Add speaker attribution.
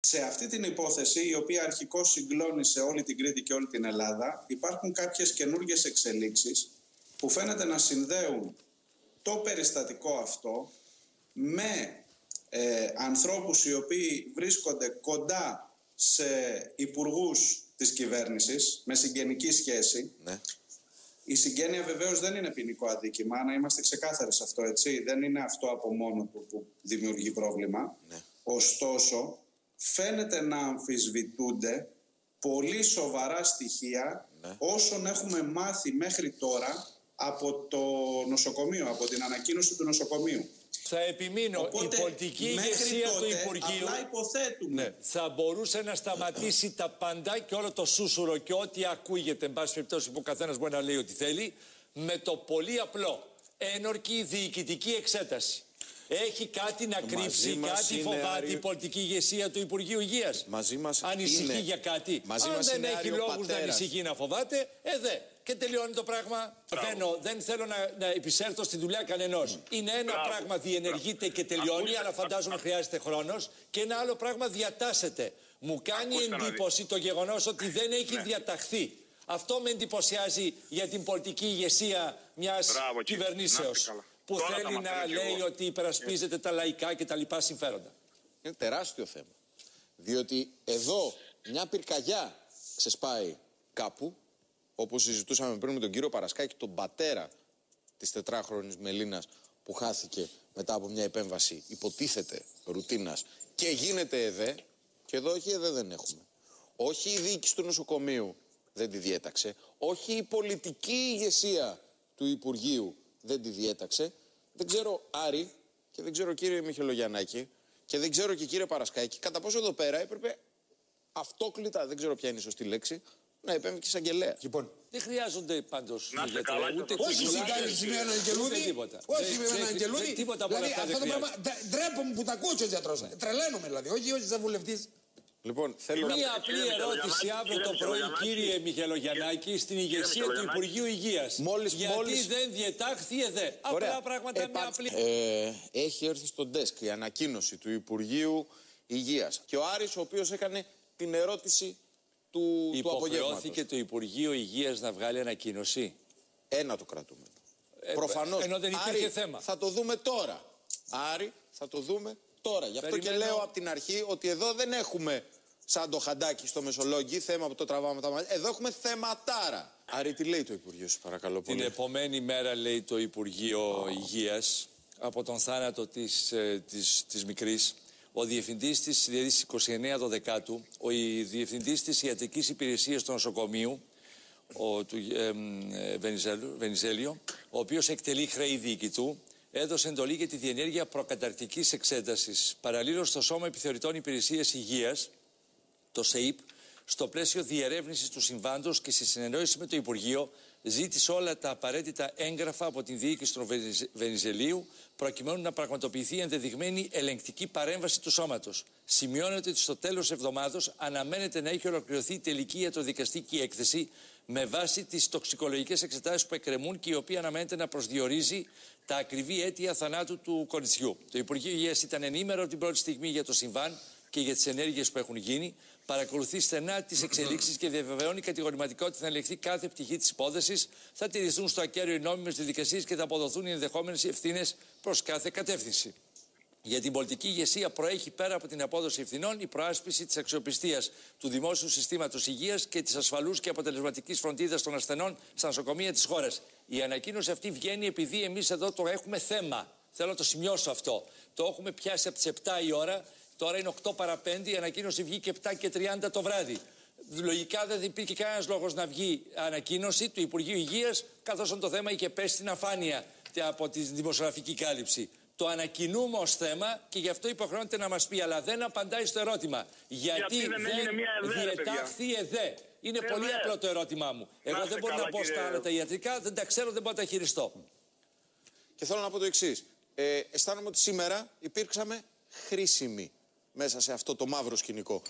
Speaker 1: Σε αυτή την υπόθεση, η οποία αρχικώς συγκλώνει σε όλη την Κρήτη και όλη την Ελλάδα, υπάρχουν κάποιες καινούργιες εξελίξεις που φαίνεται να συνδέουν το περιστατικό αυτό με ε, ανθρώπους οι οποίοι βρίσκονται κοντά σε υπουργούς της κυβέρνησης με συγγενική σχέση.
Speaker 2: Ναι.
Speaker 1: Η συγγένεια βεβαίως δεν είναι ποινικό αδίκημα, να είμαστε ξεκάθαροι σε αυτό, έτσι. Δεν είναι αυτό από μόνο του που δημιουργεί πρόβλημα.
Speaker 2: Ναι.
Speaker 1: Ωστόσο, φαίνεται να αμφισβητούνται πολύ σοβαρά στοιχεία
Speaker 2: Ναι.
Speaker 1: όσων έχουμε μάθει μέχρι τώρα από το νοσοκομείο, από την ανακοίνωση του νοσοκομείου.
Speaker 3: Θα επιμείνω,
Speaker 1: Οπότε,
Speaker 3: η πολιτική
Speaker 1: μέχρι
Speaker 3: ηγεσία του
Speaker 1: τότε,
Speaker 3: Υπουργείου
Speaker 1: Απλά υποθέτουμε.
Speaker 3: ναι, θα μπορούσε να σταματήσει τα πάντα και όλο το σούσουρο και ό,τι ακούγεται, εν πάση περιπτώσει, που ο καθένας μπορεί να λέει ό,τι θέλει, με το πολύ απλό ένορκη διοικητική εξέταση. Έχει κάτι να
Speaker 2: Το
Speaker 3: κρύψει,
Speaker 2: μαζί μας
Speaker 3: κάτι
Speaker 2: είναι,
Speaker 3: φοβάται
Speaker 2: Άρη.
Speaker 3: η πολιτική ηγεσία του Υπουργείου Υγείας.
Speaker 2: Μαζί μας
Speaker 3: Ανησυχεί
Speaker 2: είναι.
Speaker 3: για κάτι.
Speaker 2: Μαζί
Speaker 3: Αν
Speaker 2: μας
Speaker 3: δεν
Speaker 2: είναι,
Speaker 3: έχει
Speaker 2: Άρη, ο
Speaker 3: λόγους να
Speaker 2: πατέρας.
Speaker 3: ανησυχεί να φοβάται, ε δε. Και τελειώνει το πράγμα. Δεν, δεν θέλω να, να επισέλθω στη δουλειά κανενός. Είναι ένα
Speaker 4: Μπράβο.
Speaker 3: πράγμα διενεργείται και τελειώνει,
Speaker 4: Ακούστε,
Speaker 3: αλλά φαντάζομαι χρειάζεται χρόνος. Και ένα άλλο πράγμα διατάσσεται. Μου κάνει
Speaker 4: Ακούστε να
Speaker 3: εντύπωση το γεγονός ότι δεν έχει
Speaker 4: Ναι.
Speaker 3: διαταχθεί. Αυτό με εντυπωσιάζει για την πολιτική ηγεσία μιας
Speaker 4: Μπράβο, κύριε.
Speaker 3: κυβερνήσεως.
Speaker 4: Να είστε καλά.
Speaker 3: Που
Speaker 4: Τώρα
Speaker 3: θέλει
Speaker 4: τα
Speaker 3: να
Speaker 4: μαθαίνω κι
Speaker 3: λέει
Speaker 4: εγώ.
Speaker 3: ότι υπερασπίζεται τα λαϊκά και τα λοιπά συμφέροντα.
Speaker 2: Είναι τεράστιο θέμα. Διότι εδώ μια πυρκαγιά ξεσπάει κάπου, όπως συζητούσαμε πριν με τον κύριο Παρασκάκη, τον πατέρα της τετράχρονης Μελίνας που χάθηκε μετά από μια επέμβαση υποτίθεται ρουτίνας και γίνεται ΕΔΕ και εδώ όχι ΕΔΕ δεν έχουμε. Όχι η διοίκηση του νοσοκομείου δεν τη διέταξε, όχι η πολιτική ηγεσία του Υπουργείου δεν τη διέταξε. Δεν ξέρω Άρη και δεν ξέρω κύριε Μιχελογιαννάκη και δεν ξέρω και κύριε Παρασκάκη κατά πόσο εδώ πέρα έπρεπε αυτόκλητα, δεν ξέρω ποια είναι η σωστή λέξη, να επέμβει και εισαγγελέα.
Speaker 5: Λοιπόν,
Speaker 3: Δεν χρειάζονται πάντως
Speaker 4: Να είστε καλά και
Speaker 3: ούτε
Speaker 4: θα
Speaker 5: όχι
Speaker 4: Τουλάχιστον-
Speaker 5: συγκάλυψη με έναν αγγελούδι.
Speaker 3: Ούτε τίποτα.
Speaker 5: Όχι
Speaker 3: Δεν-
Speaker 5: με
Speaker 3: δεν-
Speaker 5: έναν
Speaker 3: δεν-
Speaker 5: αγγελούδι.
Speaker 3: τίποτα από όλα
Speaker 5: Δηλαδή
Speaker 3: αυτά
Speaker 5: αυτό
Speaker 3: δεν
Speaker 5: το πράγμα. ντε- Ντρέπομαι που τα ακούω ω γιατρός. Τρελαίνομαι δηλαδή. Όχι όχι σαν βουλευτής.
Speaker 2: Λοιπόν, θέλω να...
Speaker 3: Μία απλή
Speaker 4: Κύριε
Speaker 3: ερώτηση
Speaker 4: Μιχελογιαννάκη,
Speaker 3: αύριο το
Speaker 4: κύριε
Speaker 3: πρωί,
Speaker 4: Μιχελογιαννάκη.
Speaker 3: κύριε Μιχελογιαννάκη, στην ηγεσία του
Speaker 4: Μιχελογιαννάκη.
Speaker 3: Υπουργείου Υγείας.
Speaker 2: Μόλις-
Speaker 3: Γιατί
Speaker 2: μόλις-
Speaker 3: δεν διετάχθη ΕΔΕ. Απλά πράγματα
Speaker 2: Επα-
Speaker 3: με απλή.
Speaker 2: Ε, έχει έρθει στο desk η ανακοίνωση του Υπουργείου Υγείας και ο Άρης ο οποίος έκανε την ερώτηση του, του απογεύματος.
Speaker 3: Υποχρεώθηκε το Υπουργείο Υγείας να βγάλει ανακοίνωση;
Speaker 2: Ένα το κρατούμενο.
Speaker 3: Ε,
Speaker 2: Προφανώς.
Speaker 3: ενώ δεν υπήρχε
Speaker 2: Άρη,
Speaker 3: θέμα.
Speaker 2: Θα το δούμε τώρα. Άρη, θα το δούμε τώρα. Γι' αυτό
Speaker 3: Περιμένω.
Speaker 2: και λέω από την αρχή ότι εδώ δεν έχουμε σαν το χαντάκι στο Μεσολόγγι, θέμα που το τραβάμε τα μάτια. Εδώ έχουμε θεματάρα. Άρη, τι λέει το Υπουργείο σου, παρακαλώ
Speaker 3: Την
Speaker 2: πολύ.
Speaker 3: επομένη μέρα, λέει το Υπουργείο Υγείας, από τον θάνατο της, ε, της, της μικρής, ο διευθυντής της, δηλαδή στις 29 Δεκάτου, ο η- διευθυντής της ιατρικής υπηρεσίας του νοσοκομείου, ο, του ε, μ, ε, Βενιζέλου- Βενιζέλιο, ο οποίος εκτελεί χρέη διοικητού, έδωσε εντολή για τη διενέργεια προκαταρκτικής εξέτασης. Παραλλήλως στο Σώμα Επιθεωρητών Υπηρεσίας Υγείας, το ΣΕΙΠ, στο πλαίσιο διερεύνησης του συμβάντος και στη συνεννόηση με το Υπουργείο, ζήτησε όλα τα απαραίτητα έγγραφα από την διοίκηση του Βενιζ- Βενιζελίου, προκειμένου να πραγματοποιηθεί ενδεδειγμένη ελεγκτική παρέμβαση του σώματος. Σημειώνεται ότι στο τέλος εβδομάδος αναμένεται να έχει ολοκληρωθεί η τελική ιατροδικαστική έκθεση με βάση τις τοξικολογικές εξετάσεις που εκκρεμούν και η οποία αναμένεται να προσδιορίζει τα ακριβή αίτια θανάτου του κοριτσιού. Το Υπουργείο Υγείας ήταν ενήμερο από την πρώτη στιγμή για το συμβάν και για τις ενέργειες που έχουν γίνει, παρακολουθεί στενά τις εξελίξεις και διαβεβαιώνει κατηγορηματικά ότι θα ελεγχθεί κάθε πτυχή της υπόθεσης, θα τηρηθούν στο ακέραιο οι νόμιμες διαδικασίες και θα αποδοθούν οι ενδεχόμενες ευθύνες προς κάθε κατεύθυνση. Για την πολιτική ηγεσία προέχει πέρα από την απόδοση ευθυνών η προάσπιση της αξιοπιστίας του δημόσιου συστήματος υγείας και της ασφαλούς και αποτελεσματικής φροντίδας των ασθενών στα νοσοκομεία της χώρας. Η ανακοίνωση αυτή βγαίνει επειδή εμείς εδώ το έχουμε θέμα. Θέλω να το σημειώσω αυτό. Το έχουμε πιάσει από τις 7 η ώρα, τώρα είναι 8 παρα 5, η ανακοίνωση βγήκε 7 και 30 το βράδυ. Λογικά δεν υπήρχε κανένας λόγος να βγει ανακοίνωση του Υπουργείου Υγείας, καθώς το θέμα είχε πέσει στην αφάνεια από τη δημοσιογραφική κάλυψη. Το ανακοινούμε ως θέμα και γι' αυτό υποχρεώνεται να μας πει, αλλά δεν απαντάει στο ερώτημα. Γιατί,
Speaker 4: Γιατί δεν έγινε μια ΕΔΕ, ρε παιδιά;
Speaker 3: διετάχθη ΕΔΕ; Είναι
Speaker 4: ΕΔΕ.
Speaker 3: πολύ απλό το ερώτημά μου. Εγώ
Speaker 4: είστε
Speaker 3: δεν μπορώ να
Speaker 4: καλά,
Speaker 3: πω στα
Speaker 4: κύριε.
Speaker 3: άλλα τα ιατρικά, δεν τα ξέρω, δεν μπορώ να τα χειριστώ.
Speaker 2: Και θέλω να πω το εξής. Ε, αισθάνομαι ότι σήμερα υπήρξαμε χρήσιμοι μέσα σε αυτό το μαύρο σκηνικό.